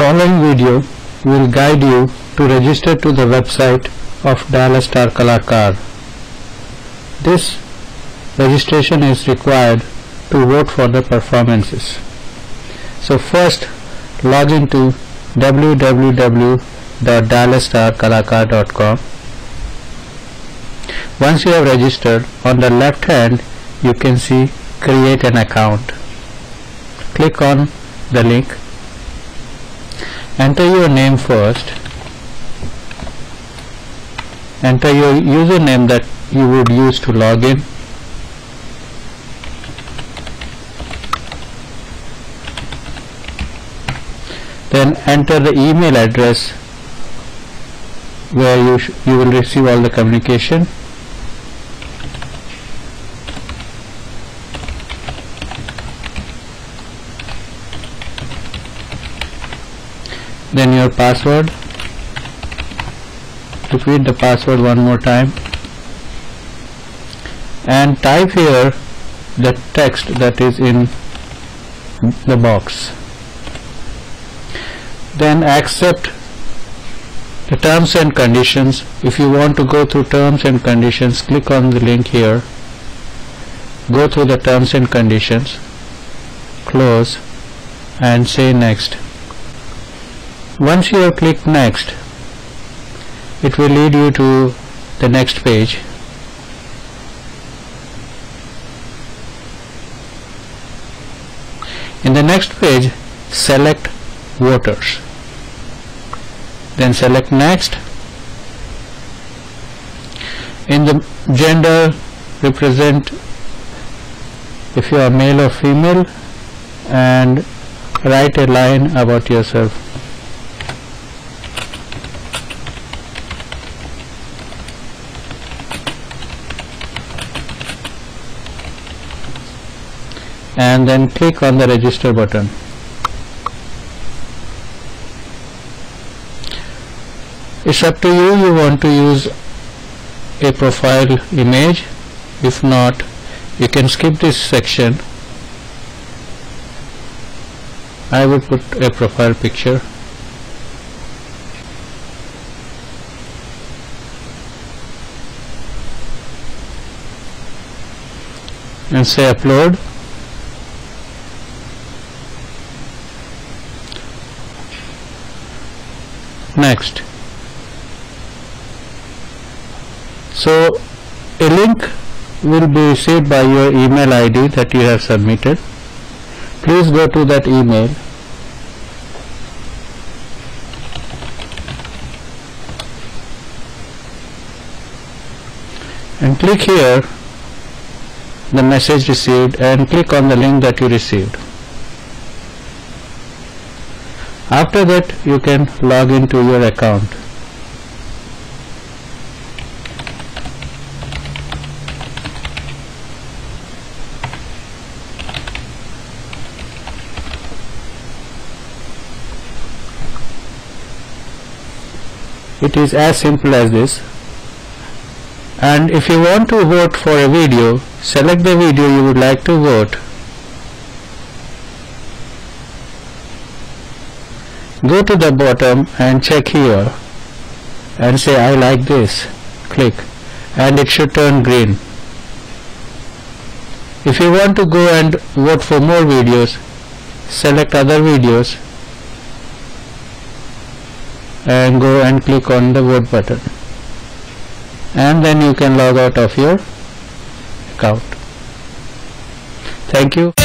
following video will guide you to register to the website of Dallas Star Kalakaar. This registration is required to vote for the performances. So first log into www.dallasstarkalakar.com Once you have registered on the left hand you can see create an account. Click on the link enter your name first. Enter your username that you would use to log in. Then enter the email address where you, you will receive all the communication then your password. Repeat the password one more time. And type here the text that is in the box. Then accept the terms and conditions. If you want to go through terms and conditions click on the link here. Go through the terms and conditions. Close and say next once you have clicked next it will lead you to the next page. In the next page select voters then select next. In the gender represent if you are male or female and write a line about yourself and then click on the register button. It's up to you. You want to use a profile image. If not you can skip this section. I would put a profile picture. And say upload next. So a link will be received by your email ID that you have submitted. Please go to that email. And click here the message received and click on the link that you received after that you can log into your account. It is as simple as this. And if you want to vote for a video select the video you would like to vote go to the bottom and check here and say I like this. Click. And it should turn green. If you want to go and vote for more videos select other videos and go and click on the vote button. And then you can log out of your account. Thank you